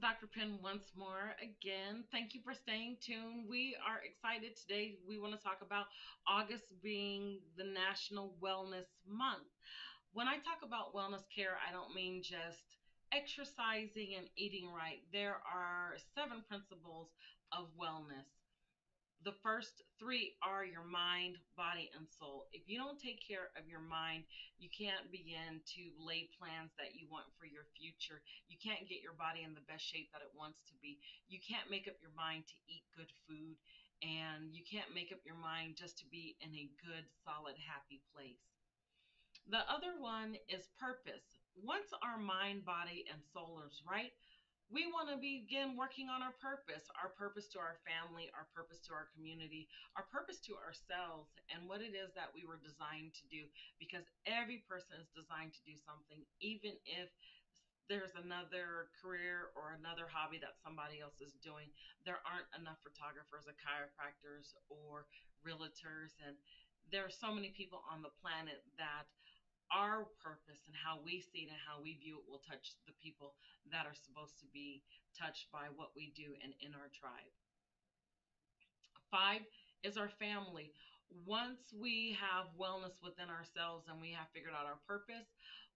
Dr. Penn once more again. Thank you for staying tuned. We are excited today. We want to talk about August being the National Wellness Month. When I talk about wellness care, I don't mean just exercising and eating right. There are seven principles of wellness the first three are your mind, body, and soul. If you don't take care of your mind, you can't begin to lay plans that you want for your future. You can't get your body in the best shape that it wants to be. You can't make up your mind to eat good food, and you can't make up your mind just to be in a good, solid, happy place. The other one is purpose. Once our mind, body, and soul is right, we want to begin working on our purpose, our purpose to our family, our purpose to our community, our purpose to ourselves, and what it is that we were designed to do. Because every person is designed to do something, even if there's another career or another hobby that somebody else is doing. There aren't enough photographers or chiropractors or realtors, and there are so many people on the planet that our purpose and how we see it and how we view it will touch the people that are supposed to be touched by what we do and in our tribe. Five is our family. Once we have wellness within ourselves and we have figured out our purpose,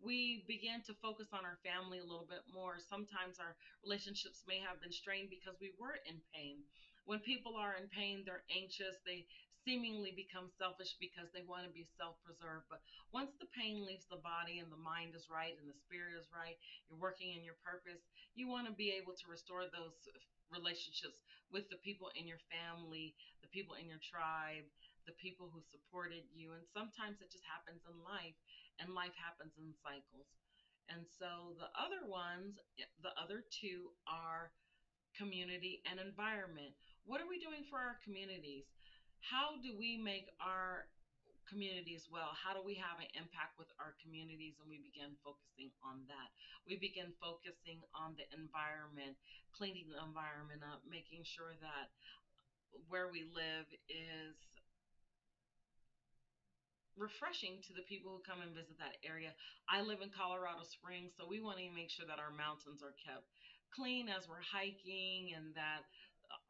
we begin to focus on our family a little bit more. Sometimes our relationships may have been strained because we were in pain. When people are in pain, they're anxious, they seemingly become selfish because they want to be self preserved. But once the pain leaves the body and the mind is right and the spirit is right, you're working in your purpose, you want to be able to restore those relationships with the people in your family, the people in your tribe, the people who supported you. And sometimes it just happens in life, and life happens in cycles. And so the other ones, the other two are community and environment. What are we doing for our communities? How do we make our communities well? How do we have an impact with our communities? And we begin focusing on that. We begin focusing on the environment, cleaning the environment up, making sure that where we live is refreshing to the people who come and visit that area. I live in Colorado Springs, so we want to make sure that our mountains are kept clean as we're hiking and that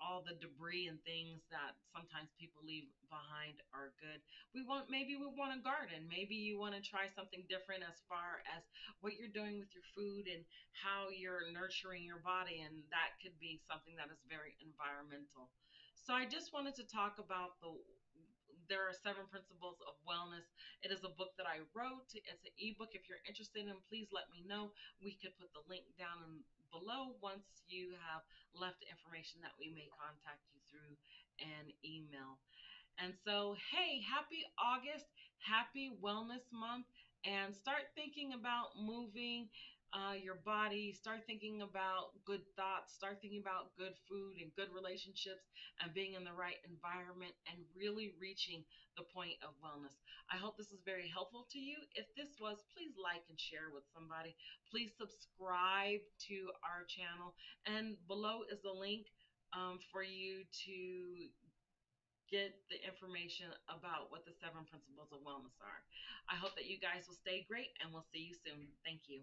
all the debris and things that sometimes people leave behind are good. We want maybe we want a garden. Maybe you want to try something different as far as what you're doing with your food and how you're nurturing your body and that could be something that is very environmental. So I just wanted to talk about the there are seven principles of wellness. It is a book that I wrote. It's an ebook. If you're interested in, please let me know. We could put the link down below once you have left information that we may contact you through an email. And so, hey, happy August, happy Wellness Month, and start thinking about moving uh, your body, start thinking about good thoughts, start thinking about good food and good relationships and being in the right environment and really reaching the point of wellness. I hope this is very helpful to you. If this was, please like and share with somebody. Please subscribe to our channel. And below is the link um, for you to get the information about what the seven principles of wellness are. I hope that you guys will stay great and we'll see you soon. Thank you.